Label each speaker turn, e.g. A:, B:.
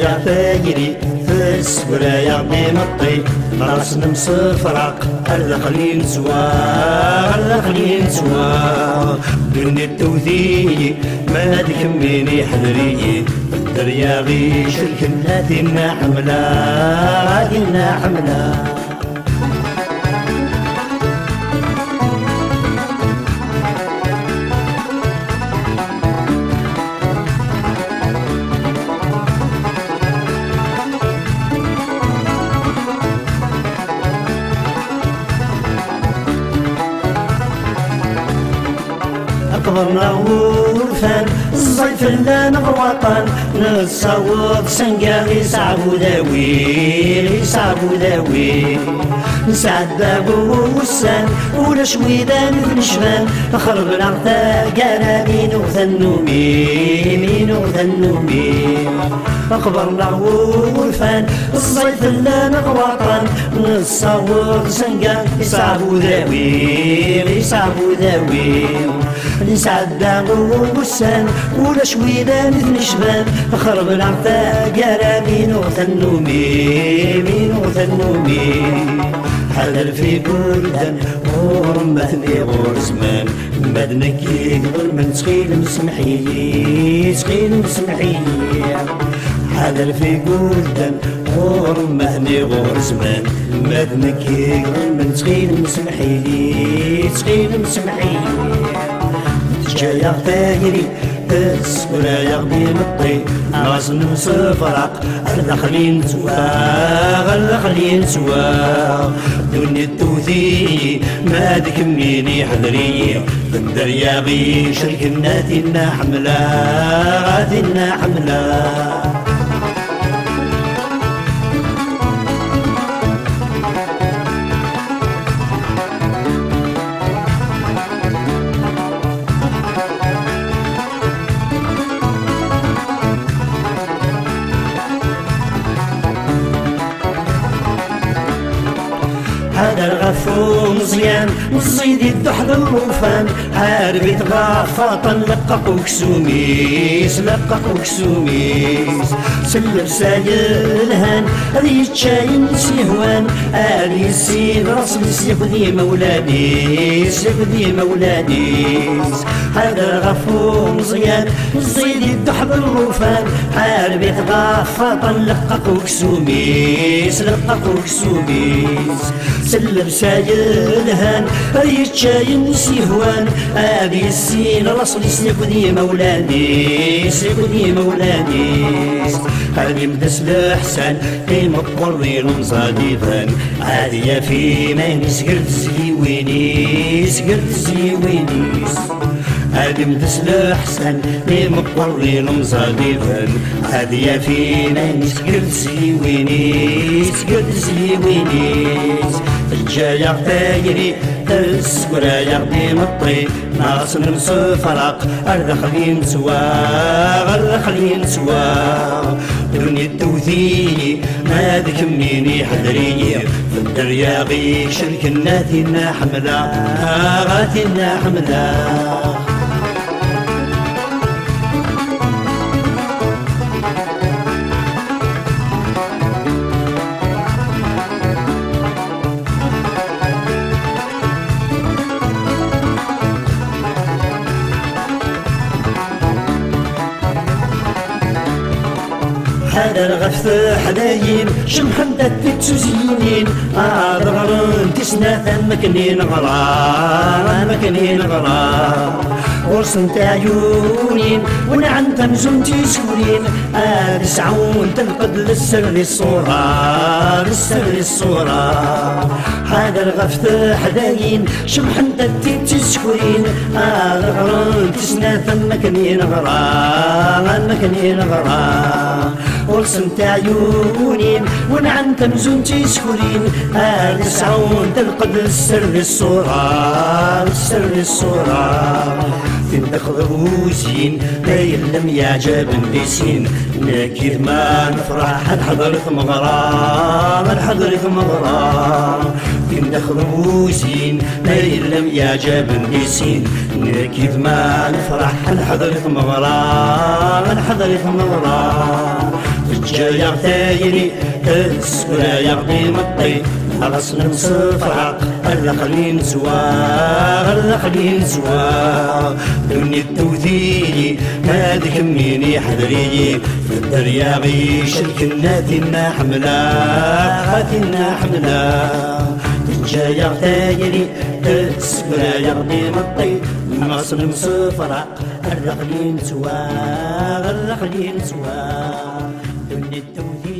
A: الجاية تاجري فس ورايا بمطي راس نمصفرق الدخلين سوا الدخلين سوا دنيا التوثيق. ما تكميني حذري الدريا غيش الكنات حملة. حملة. أكبرنا ورفان الصيف لنا الوطن نصوت سنقا يصعبو داوي يصعبو داوي نسعد وسان ولا شويدان نشفان خرب العرتا قانا مين وثنومي مين وثنومي أخبرنا ورفان الصيف لنا الوطن نصوت سنقا يصعبو داوي يصعبو داوي نسعد وسان ولا شويدان نشبان خرب العرتا قانا مين وثنومي مين وثنومي حلل في بلدان ورمتني غور زمان. بدنك يقبل من سخيل مسمحي سخيل مسمحي حلل في بلدان ورمتني غور زمان. بدنك يقبل من سخيل مسمحي سخيل مسمحي جاية ثايري بس ولا يغني مطي. ناس نسفرق الدخلين سوا الدخلين سوا. دنيا التوثي ما تكميني حذري. الدريا غي شركنا تنا حملة غادنا حملة هذا الغفو مزيان مصيدي الدحض الروفان عاربي تغافطن لقق وكسوميس لقق وكسوميس. سلم سايل الهان هذي تشاين سيهوان آلي سيد رسم سيبدي مولاني سيبدي مولاني هذا الغفو مزيان مصيدي الدحض الروفان عاربي تغافطن لقق وكسوميس لقق وكسوميس. سلم سايل هان. يتشاين سيهوان أبي السين رسل سيكوني مولاني سيكوني مولاني. قلبي مدس الحسان قيم القرين صديقا عادية في من سقرت زيويني سقرت زيويني. هادي مدس الحسن لي مقرين مصادفا هادي فينا سقرت زيويني سقرت زيويني. الجاية تايري تسكرا يغدي مطي ناس نمسفرق الرخلين سوا الرخلين سوا دنيا التوثيني ما ذكميني حذري في الدريا غي شركنا تنا حملة غاتنا هذا الغث حدايم شمحن دات تسوزينين هذا غرن تسنا ثمكنين غرار مكنين غرار ورسن عيونين ونعن تمزون تيسورين هذا سعون تنقد للسر للصورة للسر للصورة. هذا الغفت حداين شمحن دات تسكرين هذا غرن تسنا ثمكنين غرار مكنين غرار ورسمت عيونين ونعم تمزون تيسكولين هاد سعون تلقد السر الصورة السر الصورة. تندخل غوزين لا يلم يعجب بسين نكيد ما نفرح. ثم غرام الحضر ثم غرام. كنا خضروسين ما يلم يا النسين نكيد ما نفرح. الحضر ثم غرام الحضر ثم غرام. تجايا ثايري السكرا يغني مطي خلاص نصفع الرقلين سوا الرقلين سوا دنيا التوثيلي هذيك ميني حذري في الدريا غيش الكنا تنا حملا تنا حملا. تجايا ثايري السكرا يغني مطي خلاص نصفع الرقلين سوا الرقلين سوا دنيا التوثيلي